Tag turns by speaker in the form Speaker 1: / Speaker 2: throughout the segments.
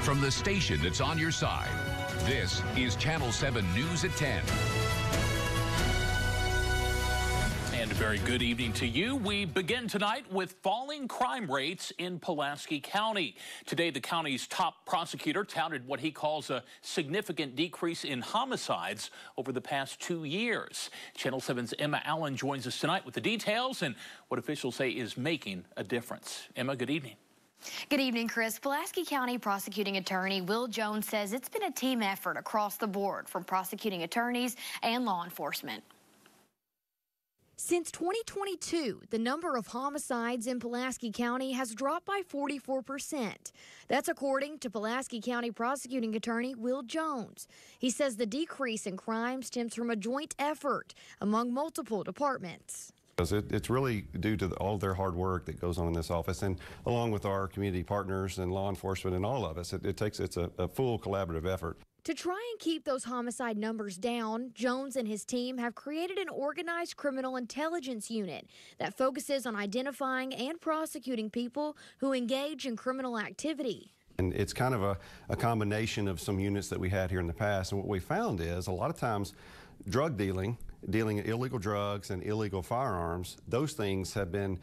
Speaker 1: from the station that's on your side. This is Channel 7 News at 10.
Speaker 2: And a very good evening to you. We begin tonight with falling crime rates in Pulaski County. Today, the county's top prosecutor touted what he calls a significant decrease in homicides over the past two years. Channel 7's Emma Allen joins us tonight with the details and what officials say is making a difference. Emma, good evening.
Speaker 3: Good evening, Chris. Pulaski County Prosecuting Attorney Will Jones says it's been a team effort across the board from prosecuting attorneys and law enforcement.
Speaker 4: Since 2022, the number of homicides in Pulaski County has dropped by 44%. That's according to Pulaski County Prosecuting Attorney Will Jones. He says the decrease in crime stems from a joint effort among multiple departments.
Speaker 5: It, it's really due to the, all their hard work that goes on in this office, and along with our community partners and law enforcement and all of us, it, it takes it's a, a full collaborative effort.
Speaker 4: To try and keep those homicide numbers down, Jones and his team have created an organized criminal intelligence unit that focuses on identifying and prosecuting people who engage in criminal activity.
Speaker 5: And it's kind of a, a combination of some units that we had here in the past. And what we found is a lot of times drug dealing, dealing in illegal drugs and illegal firearms, those things have been,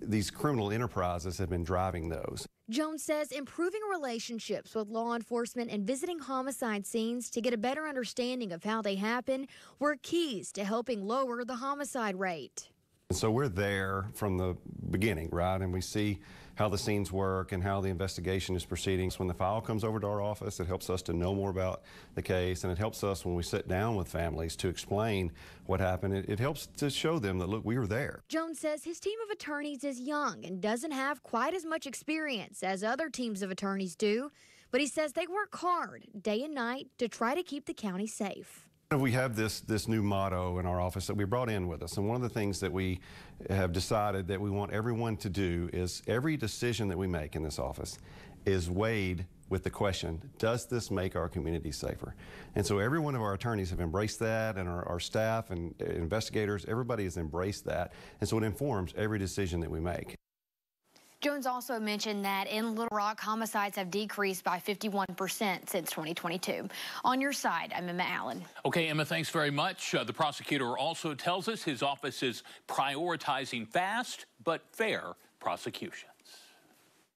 Speaker 5: these criminal enterprises have been driving those.
Speaker 4: Jones says improving relationships with law enforcement and visiting homicide scenes to get a better understanding of how they happen were keys to helping lower the homicide rate.
Speaker 5: And so we're there from the beginning, right? And we see how the scenes work and how the investigation is proceeding. So when the file comes over to our office, it helps us to know more about the case and it helps us when we sit down with families to explain what happened. It, it helps to show them that, look, we were there.
Speaker 4: Jones says his team of attorneys is young and doesn't have quite as much experience as other teams of attorneys do, but he says they work hard day and night to try to keep the county safe.
Speaker 5: We have this, this new motto in our office that we brought in with us. And one of the things that we have decided that we want everyone to do is every decision that we make in this office is weighed with the question, does this make our community safer? And so every one of our attorneys have embraced that and our, our staff and uh, investigators, everybody has embraced that. And so it informs every decision that we make.
Speaker 3: Jones also mentioned that in Little Rock, homicides have decreased by 51% since 2022. On your side, I'm Emma Allen.
Speaker 2: Okay, Emma, thanks very much. Uh, the prosecutor also tells us his office is prioritizing fast but fair prosecution.